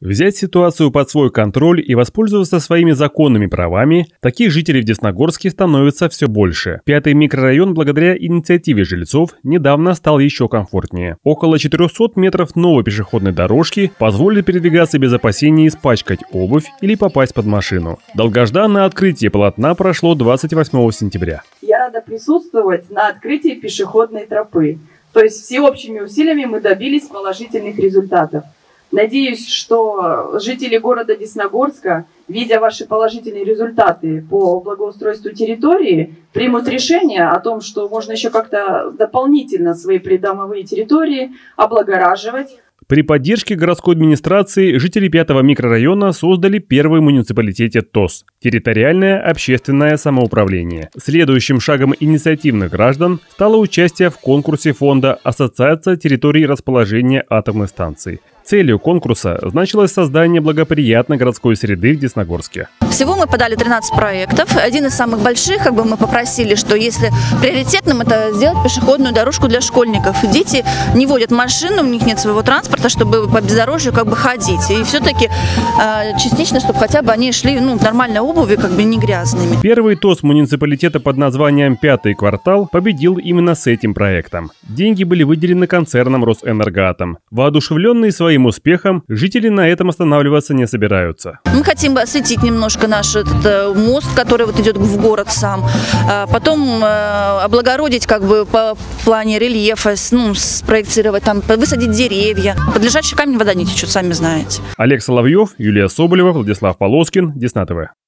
Взять ситуацию под свой контроль и воспользоваться своими законными правами, таких жителей в Десногорске становится все больше. Пятый микрорайон благодаря инициативе жильцов недавно стал еще комфортнее. Около 400 метров новой пешеходной дорожки позволили передвигаться без опасений испачкать обувь или попасть под машину. Долгожданное открытие полотна прошло 28 сентября. Я рада присутствовать на открытии пешеходной тропы. То есть всеобщими усилиями мы добились положительных результатов. Надеюсь, что жители города Десногорска, видя ваши положительные результаты по благоустройству территории, примут решение о том, что можно еще как-то дополнительно свои придомовые территории облагораживать, при поддержке городской администрации жители пятого микрорайона создали первый муниципалитете ТОС – территориальное общественное самоуправление. Следующим шагом инициативных граждан стало участие в конкурсе фонда «Ассоциация территорий расположения атомной станции». Целью конкурса значилось создание благоприятной городской среды в Десногорске. Всего мы подали 13 проектов. Один из самых больших, как бы мы попросили, что если приоритетным, это сделать пешеходную дорожку для школьников. Дети не водят машину, у них нет своего транспорта, чтобы по бездорожью как бы ходить. И все-таки э, частично, чтобы хотя бы они шли ну, в нормальной обуви, как бы не грязными. Первый ТОС муниципалитета под названием «Пятый квартал» победил именно с этим проектом. Деньги были выделены концерном «Росэнергоатом». Воодушевленные своим своим успехом, жители на этом останавливаться не собираются. Мы хотим осветить немножко наш этот э, мост, который вот идет в город сам. А потом э, облагородить как бы по плане рельефа, ну, спроектировать, там, высадить деревья. Под лежачий камень вода не течет, сами знаете. Олег Соловьев, Юлия Соболева, Владислав Полоскин, Десна ТВ.